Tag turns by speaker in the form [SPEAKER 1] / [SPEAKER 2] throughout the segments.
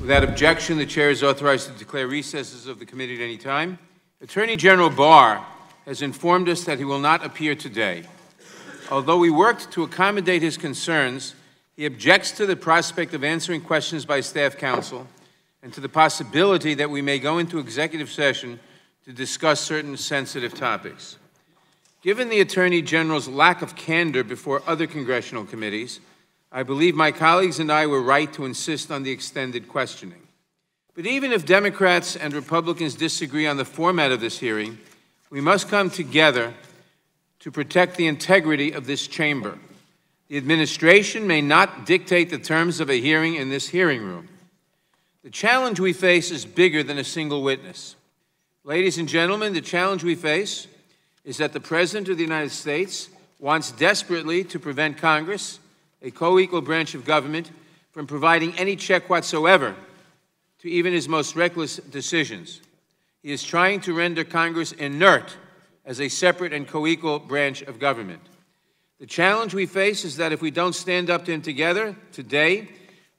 [SPEAKER 1] Without objection, the chair is authorized to declare recesses of the committee at any time. Attorney General Barr has informed us that he will not appear today. Although we worked to accommodate his concerns, he objects to the prospect of answering questions by staff counsel and to the possibility that we may go into executive session to discuss certain sensitive topics. Given the Attorney General's lack of candor before other congressional committees, I believe my colleagues and I were right to insist on the extended questioning. But even if Democrats and Republicans disagree on the format of this hearing, we must come together to protect the integrity of this chamber. The administration may not dictate the terms of a hearing in this hearing room. The challenge we face is bigger than a single witness. Ladies and gentlemen, the challenge we face is that the President of the United States wants desperately to prevent Congress, a co equal branch of government, from providing any check whatsoever to even his most reckless decisions. He is trying to render Congress inert as a separate and co equal branch of government. The challenge we face is that if we don't stand up to him together today,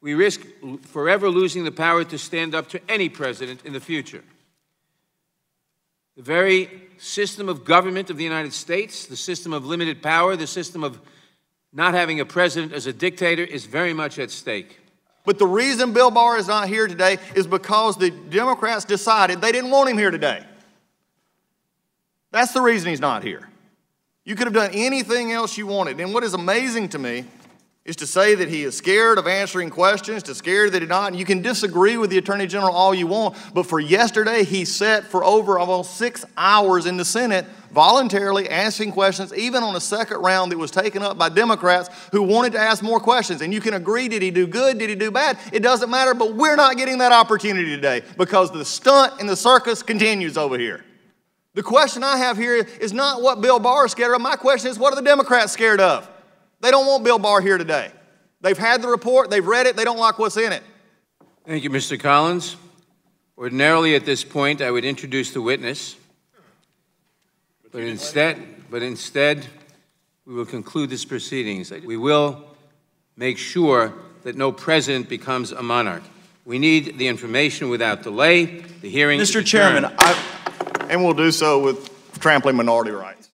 [SPEAKER 1] we risk forever losing the power to stand up to any president in the future. The very system of government of the United States, the system of limited power, the system of not having a president as a dictator is very much at stake.
[SPEAKER 2] But the reason Bill Barr is not here today is because the Democrats decided they didn't want him here today. That's the reason he's not here. You could have done anything else you wanted. And what is amazing to me is to say that he is scared of answering questions, to scared that he not. And you can disagree with the Attorney General all you want, but for yesterday, he sat for over almost six hours in the Senate voluntarily asking questions, even on a second round that was taken up by Democrats who wanted to ask more questions. And you can agree did he do good? Did he do bad? It doesn't matter, but we're not getting that opportunity today because the stunt and the circus continues over here. The question I have here is not what Bill Barr is scared of. My question is what are the Democrats scared of? They don't want Bill Barr here today. They've had the report, they've read it, they don't like what's in it.
[SPEAKER 1] Thank you, Mr. Collins. Ordinarily, at this point, I would introduce the witness, but instead, but instead, we will conclude this proceedings. We will make sure that no president becomes a monarch. We need the information without delay. The hearing,
[SPEAKER 2] Mr. Chairman, I, and we'll do so with trampling minority rights.